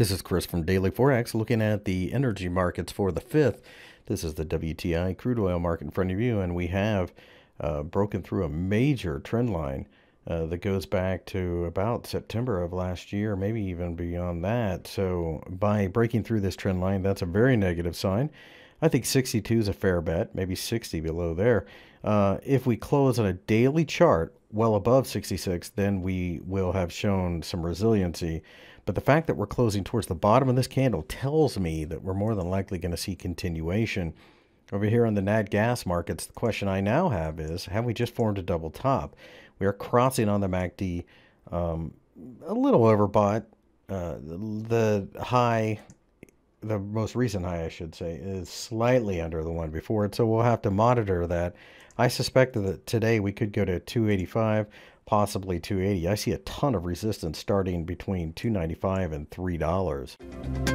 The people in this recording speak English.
This is Chris from Daily Forex looking at the energy markets for the 5th. This is the WTI crude oil market in front of you, and we have uh, broken through a major trend line uh, that goes back to about September of last year, maybe even beyond that. So, by breaking through this trend line, that's a very negative sign. I think 62 is a fair bet, maybe 60 below there. Uh, if we close on a daily chart well above 66, then we will have shown some resiliency. But the fact that we're closing towards the bottom of this candle tells me that we're more than likely going to see continuation. Over here on the nat gas markets, the question I now have is, have we just formed a double top? We are crossing on the MACD um, a little overbought. Uh, the high the most recent high, I should say, is slightly under the one before it. So we'll have to monitor that. I suspect that today we could go to 285, possibly 280. I see a ton of resistance starting between 295 and $3.